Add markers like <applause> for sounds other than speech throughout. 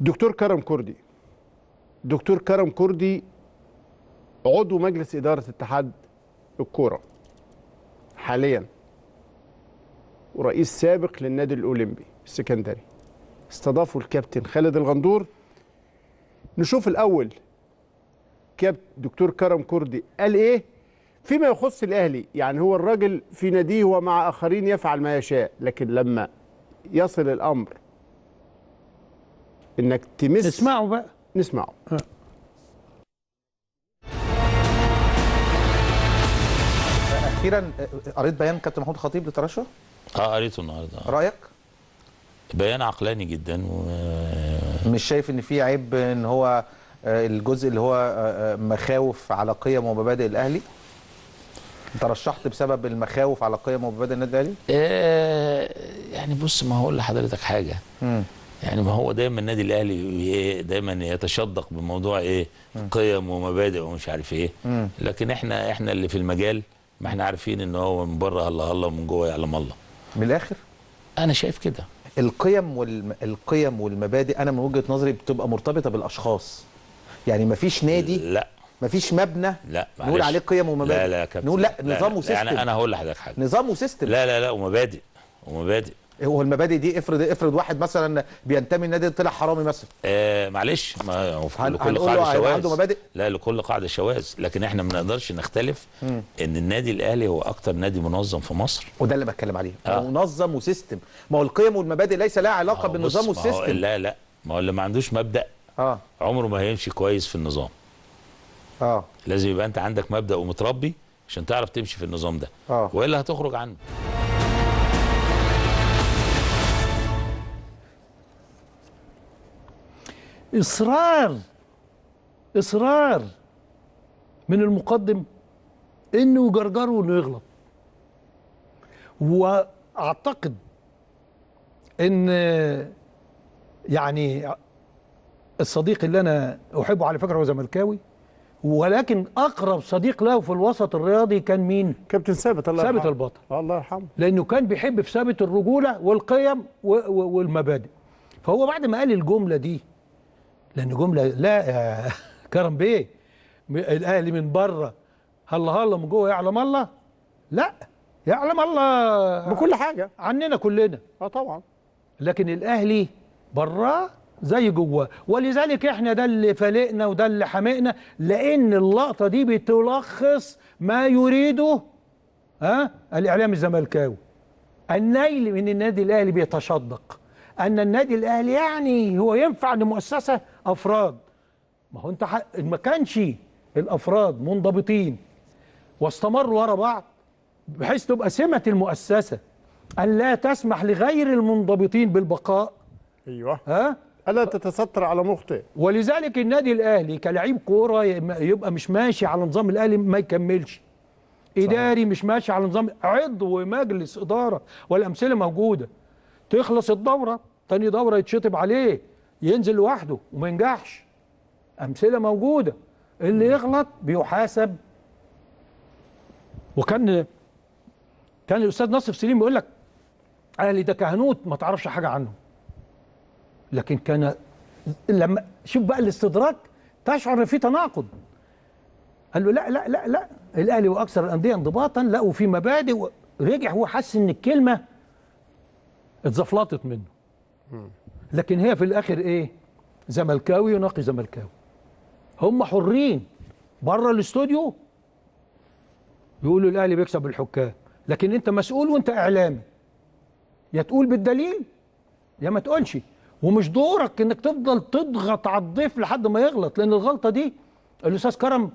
دكتور كرم كردي. دكتور كرم كردي عضو مجلس إدارة اتحاد الكورة. حاليا. ورئيس سابق للنادي الأولمبي السكندري. استضافوا الكابتن خالد الغندور. نشوف الأول كابتن دكتور كرم كردي قال إيه؟ فيما يخص الأهلي يعني هو الراجل في ناديه ومع آخرين يفعل ما يشاء لكن لما يصل الأمر إنك تمس. اسمعوا بقى. نسمعه. أخيرا قريت بيان كابتن محمود خطيب لترشح آه قريته النهارده. رأيك؟ بيان عقلاني جدا و مش شايف إن في عيب إن هو آه، الجزء اللي هو آه، آه، مخاوف على قيم ومبادئ الأهلي؟ ترشحت بسبب المخاوف على قيم ومبادئ النادي الأهلي؟ آه يعني بص ما هقول لحضرتك حاجة. مم. يعني ما هو دايما النادي الأهلي دايما يتشدق بموضوع إيه؟ قيم ومبادئ ومش عارف إيه. لكن إحنا إحنا اللي في المجال ما إحنا عارفين إن هو من بره هلا هلا ومن جوه يعلم الله. من الآخر؟ أنا شايف كده. القيم والم... القيم والمبادئ أنا من وجهة نظري بتبقى مرتبطة بالأشخاص. يعني مفيش نادي لا. مفيش مبنى لا نقول معلش. عليه قيم ومبادئ. لا لا يا كابتن. نقول لا نظام و system. يعني أنا هقول لحضرتك حاجة. نظام و system. لا لا لا ومبادئ. ومبادئ. هو المبادئ دي افرض افرض واحد مثلا بينتمي لنادي طلع حرامي مثلا. آه معلش ما هو لكل قاعدة شواذ. عنده مبادئ؟ لا لكل قاعدة شواذ. لكن إحنا ما نقدرش نختلف إن النادي الأهلي هو أكتر نادي منظم في مصر. وده اللي بتكلم عليه. آه. منظم و system. ما هو القيم والمبادئ ليس لها علاقة هو بالنظام وال system. لا لا. ما هو اللي ما عندوش مبدأ. آه. عمره ما هيمشي كويس في النظام. آه. لازم يبقى أنت عندك مبدأ ومتربي عشان تعرف تمشي في النظام ده. آه. وإلا هتخرج عنه. إصرار إصرار من المقدم إنه يجرجره وانه يغلط وأعتقد إن يعني الصديق اللي أنا أحبه على فكرة هو زملكاوي ولكن أقرب صديق له في الوسط الرياضي كان مين؟ كابتن ثابت الله ثابت. البطل. الله يرحمه لأنه كان بيحب في ثابت الرجولة والقيم والمبادئ فهو بعد ما قال الجملة دي لأن جمله لا يا <laughs> كرم بيه الأهلي من بره هلا هلا من جوه يعلم الله؟ لا يعلم الله. بكل حاجة. عننا كلنا. آه طبعا. لكن الأهلي براه زي جواه ولذلك إحنا ده اللي فلقنا وده اللي حمقنا لأن اللقطة دي بتلخص ما يريده ها الإعلام الزملكاوي. النيل من النادي الأهلي بيتشدق. أن النادي الأهلي يعني هو ينفع لمؤسسة أفراد. ما هو أنت ح- ما كانش الأفراد منضبطين واستمروا ورا بعض بحيث تبقى سمة المؤسسة أن لا تسمح لغير المنضبطين بالبقاء. أيوه. ها؟ ألا تتستر على مخطئ. ولذلك النادي الأهلي كلاعب كورة يبقى مش ماشي على نظام الأهلي ما يكملش. إداري مش ماشي على نظام عضو مجلس إدارة والأمثلة موجودة. تخلص الدورة تاني دورة يتشطب عليه ينزل لوحده وما ينجحش. أمثلة موجودة. اللي يغلط بيحاسب. وكان كان الأستاذ ناصر سليم بيقول لك أهلي ده كهنوت ما تعرفش حاجة عنه. لكن كان لما شوف بقى الاستدراك تشعر إن في تناقض. قال له لا لا لا لا. الأهلي هو أكثر الأندية انضباطا لا وفي مبادئ رجع هو حس إن الكلمة اتزفلطت منه. لكن هي في الآخر إيه؟ زملكاوي يناقي زملكاوي. هم حرين. بره الاستوديو يقولوا الأهلي بيكسب الحكام. لكن أنت مسؤول وأنت إعلامي. يا تقول بالدليل يا ما تقولش. ومش دورك إنك تفضل تضغط على الضيف لحد ما يغلط لأن الغلطة دي الأستاذ كرم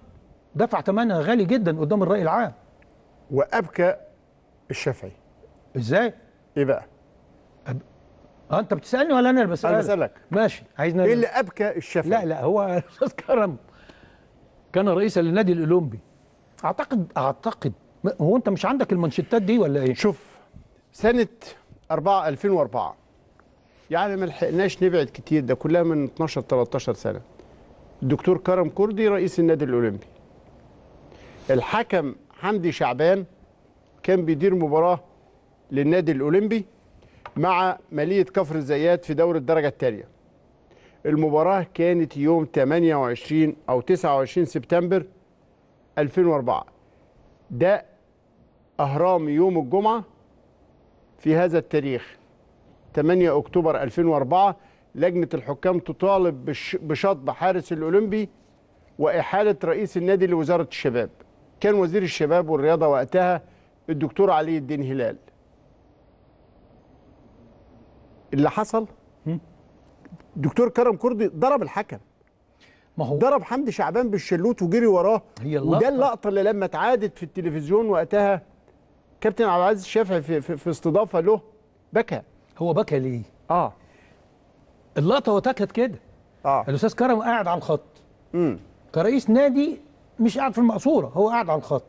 دفع ثمنها غالي جدا قدام الرأي العام. وأبكى الشافعي. إزاي؟ إيه بقى؟ آه أنت بتسألني ولا أنا اللي بسألك؟ أنا بسألك. ماشي عايزنا إيه اللي أبكى؟ الشافعي لا لا هو <laughs> الأستاذ كرم كان رئيسا للنادي الأولمبي. أعتقد أعتقد. هو أنت مش عندك المانشيتات دي ولا إيه؟ شوف سنة 4 2004 يعني ما لحقناش نبعد كتير ده كلها من 12 13 سنة. الدكتور كرم كردي رئيس النادي الأولمبي. الحكم حمدي شعبان كان بيدير مباراة للنادي الأولمبي. مع مالية كفر الزيات في دوري الدرجة الثانية المباراة كانت يوم 28 أو 29 سبتمبر 2004 ده أهرام يوم الجمعة في هذا التاريخ 8 أكتوبر 2004 لجنة الحكام تطالب بش- بشطب حارس الأولمبي وإحالة رئيس النادي لوزارة الشباب. كان وزير الشباب والرياضة وقتها الدكتور علي الدين هلال. اللي حصل؟ دكتور كرم كردي ضرب الحكم. ما هو ضرب حمدي شعبان بالشلوت وجري وراه. هي وده اللقطة. اللقطه اللي لما اتعادت في التلفزيون وقتها كابتن عبد العزيز الشافعي في, في, في استضافة له بكى. هو بكى ليه؟ آه. اللقطة وتكت كده. آه. الأستاذ كرم قاعد على الخط. امم كرئيس نادي مش قاعد في المقصورة هو قاعد على الخط.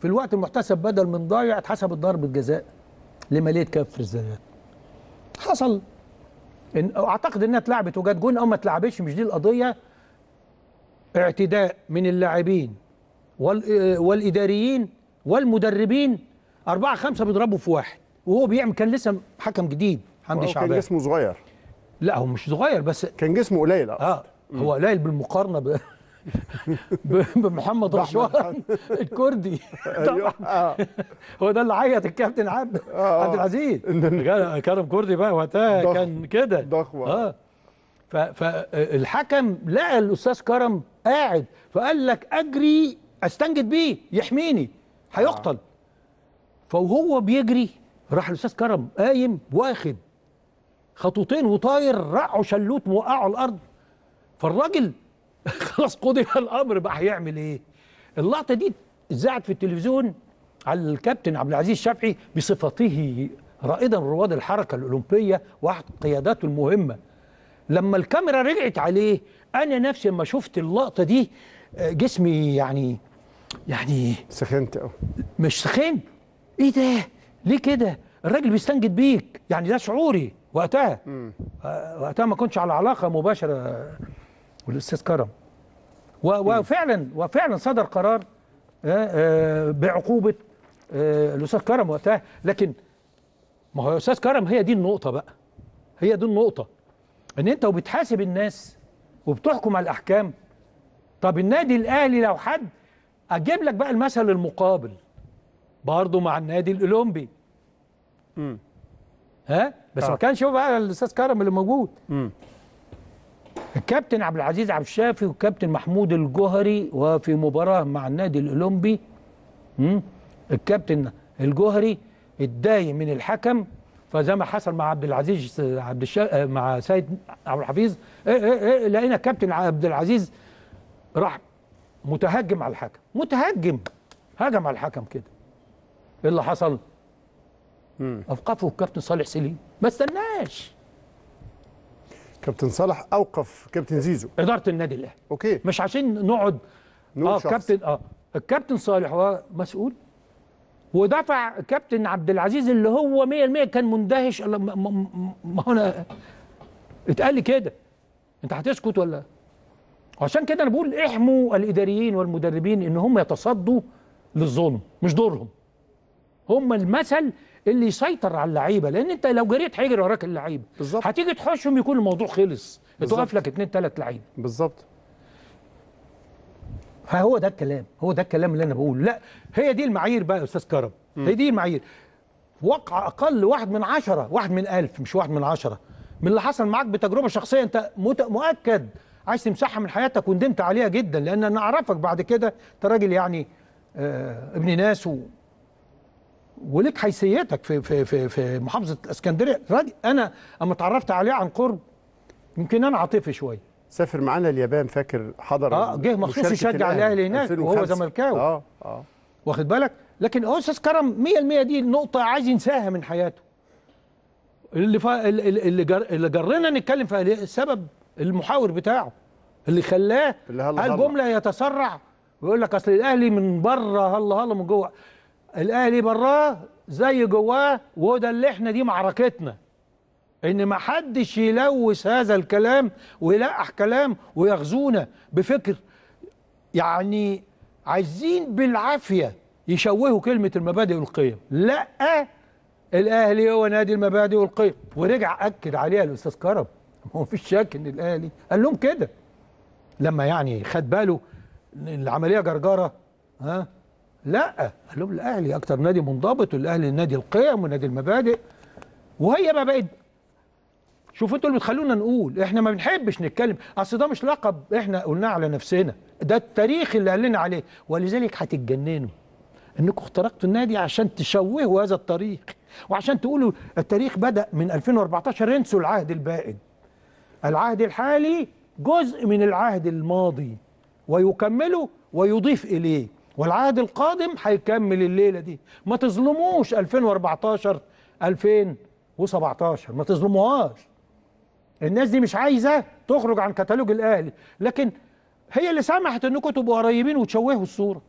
في الوقت المحتسب بدل من ضايع اتحسبت ضربة جزاء لماليه كف الزيات. حصل. إن أعتقد إنها اتلعبت وجت جون أو ما اتلعبتش مش دي القضية. اعتداء من اللاعبين وال- والإداريين والمدربين. أربعة خمسة بيضربوا في واحد. وهو بيعمل كان لسه حكم جديد حمدي كان شعبان. جسمه صغير. لا هو مش صغير بس كان جسمه قليل أقصد. آه هو قليل بالمقارنة ب... بمحمد رشوان. الكردي. طبعا. آه. هو ده اللي عيط الكابتن عبد آه. عبد العزيز. كرم كردي بقى وقتها. كان كده. ضخم. آه. فالحكم لقى الأستاذ كرم قاعد فقال لك أجري أستنجد بيه يحميني. هيقتل. فوهو بيجري راح الأستاذ كرم قايم واخد خطوتين وطاير رقعه شلوت موقعه على الأرض. فالراجل <laughs> خلاص قضي الأمر بقى هيعمل إيه؟ اللقطة دي اتذاعت في التلفزيون على الكابتن عبد العزيز الشافعي بصفته رائدا رواد الحركة الأولمبية وأحد قياداته المهمة. لما الكاميرا رجعت عليه أنا نفسي لما شفت اللقطة دي آه، جسمي يعني يعني سخنت قوي مش سخين إيه ده؟ ليه كده؟ الراجل بيستنجد بيك يعني ده شعوري وقتها. آه، وقتها ما كنتش على علاقة مباشرة والأستاذ كرم. و- وفعلا وفعلا صدر قرار آه، آه، بعقوبة آه، الأستاذ كرم وقتها. لكن ما هو أستاذ كرم هي دي النقطة بقى. هي دي النقطة. إن أنت وبتحاسب الناس وبتحكم على الأحكام طب النادي الأهلي لو حد أجيب لك بقى المثل المقابل. برضه مع النادي الأولمبي. ها؟ بس آه. ما كانش هو بقى الأستاذ كرم اللي موجود. الكابتن عبد العزيز عبد الشافي والكابتن محمود الجوهري وفي مباراة مع النادي الأولمبي. الكابتن الجوهري اتضايق من الحكم فزي ما حصل مع عبد العزيز عبد الشا... مع سيد عبد الحفيظ إيه إيه إيه لقينا الكابتن عبد العزيز راح متهجم على الحكم متهجم هجم على الحكم كده إيه اللي حصل؟ أوقفه الكابتن صالح سليم ما استناش كابتن صالح أوقف كابتن زيزو. إدارة النادي الأهلي. أوكي. مش عشان نقعد. نقول آه شخص. كابتن آه الكابتن صالح هو مسؤول؟ ودفع كابتن عبد العزيز اللي هو 100% كان مندهش. ما هو أنا اتقال لي كده. أنت هتسكت ولا؟ عشان كده أنا بقول احموا الإداريين والمدربين إن هم يتصدوا للظلم مش دورهم. هم المثل اللي يسيطر على اللعيبة لأن أنت لو جريت هيجري وراك اللعيبه بالظبط. هتيجي تحوشهم يكون الموضوع خلص. بالظبط. توقف لك اتنين تلات لعيبه بالظبط. فهو ده الكلام. هو ده الكلام اللي أنا بقوله. لا هي دي المعايير بقى يا أستاذ كرم. هي دي المعايير. وقع أقل واحد من عشرة واحد من ألف مش واحد من عشرة. من اللي حصل معاك بتجربة شخصية أنت مت- مؤكد عايز تمسحها من حياتك وندمت عليها جدا لأن أنا أعرفك بعد كده أنت راجل يعني آه ابن ناس و ولك حيثيتك في في في في محافظة اسكندرية. راجل أنا أما اتعرفت عليه عن قرب يمكن أنا عاطفي شوية سافر معانا اليابان فاكر حضر آه، جه مخصوص يشجع الأهلي هناك 2005. وهو زملكاوي. آه آه. واخد بالك؟ لكن أستاذ كرم 100% دي نقطة عايز ينساها من حياته. اللي فا... اللي جر... اللي جرنا نتكلم في السبب المحاور بتاعه اللي خلاه اللي هلا هلا. الجمله يتسرع؟ ويقول لك أصل الأهلي من بره هلا هلا من جوه. الأهلي براه زي جواه وده اللي إحنا دي معركتنا. إن ما حدش يلوث هذا الكلام ويلقح كلام ويغزونا بفكر. يعني عايزين بالعافية يشوهوا كلمة المبادئ والقيم. لا الأهلي هو نادي المبادئ والقيم. ورجع أكد عليها الأستاذ كرم. <laughs> هو فيش شك إن الأهلي قال لهم كده. لما يعني خد باله العملية جرجرة ها؟ لا. قال لهم الاهلي أكتر نادي منضبط والاهلي نادي القيم ونادي المبادئ. وهي بقى بقت شوف أنتوا اللي بتخلونا نقول إحنا ما بنحبش نتكلم. أصل ده مش لقب إحنا قلناه على نفسنا. ده التاريخ اللي قال لنا عليه. ولذلك هتتجننوا إنكم اخترقتوا النادي عشان تشوهوا هذا التاريخ. وعشان تقولوا التاريخ بدأ من 2014 انسوا العهد البائد. العهد الحالي جزء من العهد الماضي. ويكمله ويضيف إليه. والعهد القادم هيكمل الليلة دي. ما تظلموش 2014 2017 ما تظلموهاش. الناس دي مش عايزة تخرج عن كتالوج الأهلي. لكن هي اللي سمحت إنكم تبقوا قريبين وتشوهوا الصورة.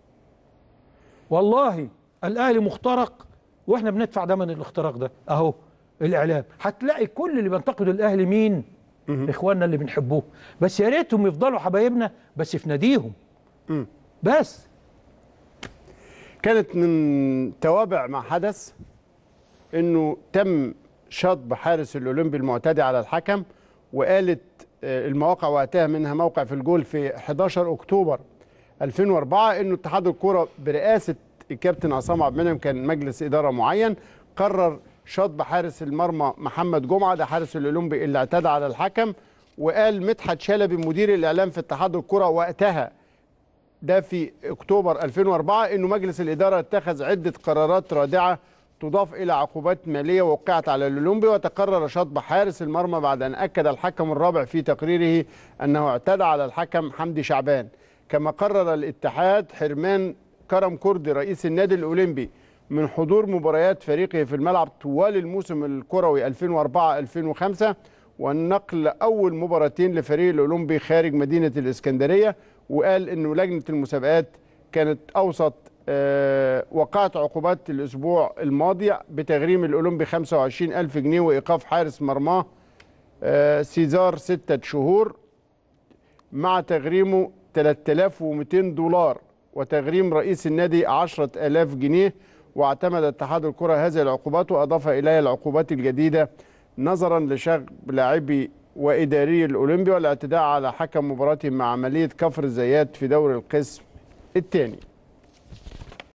والله الأهلي مخترق وإحنا بندفع ثمن الاختراق ده. أهو الإعلام. هتلاقي كل اللي بينتقدوا الأهلي مين؟ إخواننا اللي بنحبوه. بس يا ريتهم يفضلوا حبايبنا بس في ناديهم بس. كانت من توابع ما حدث إنه تم شطب حارس الأولمبي المعتدي على الحكم وقالت آه، المواقع وقتها منها موقع في الجول في 11 أكتوبر 2004 إنه اتحاد الكره برئاسة الكابتن عصام عبد المنعم كان مجلس إدارة معين قرر شطب حارس المرمى محمد جمعة ده حارس الأولمبي اللي اعتدى على الحكم وقال مدحت شلبي مدير الإعلام في اتحاد الكره وقتها ده في أكتوبر 2004 إنه مجلس الإدارة اتخذ عدة قرارات رادعة تضاف إلى عقوبات مالية وقعت على الاولمبي وتقرر شطب حارس المرمى بعد أن أكد الحكم الرابع في تقريره أنه اعتدى على الحكم حمدي شعبان. كما قرر الاتحاد حرمان كرم كردي رئيس النادي الأولمبي من حضور مباريات فريقه في الملعب طوال الموسم الكروي 2004 2005 والنقل أول مباراتين لفريق الاولمبي خارج مدينة الإسكندرية وقال إنه لجنة المسابقات كانت أوسط آه، وقعت عقوبات الأسبوع الماضي بتغريم الأولمبي 25 ألف جنيه وإيقاف حارس مرماه آه، سيزار ستة شهور مع تغريمه 3200 دولار وتغريم رئيس النادي 10000 جنيه واعتمد اتحاد الكرة هذه العقوبات وأضاف إليها العقوبات الجديدة نظرا لشغب لاعبي وإداري الأولمبي والاعتداء على حكم مباراتهم مع عملية كفر الزيات في دور القسم الثاني.